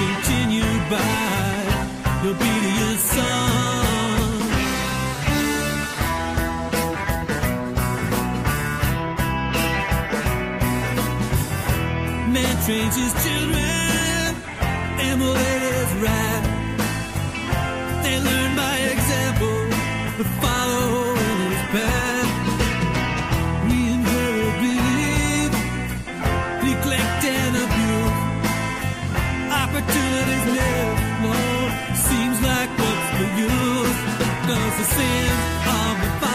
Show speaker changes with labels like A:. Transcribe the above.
A: Be to your son. Man trains his children, emulate his right. They learn by example, but follow in his path. We inherit belief, neglect and abuse. Seems like what's the use? Cause the sins of the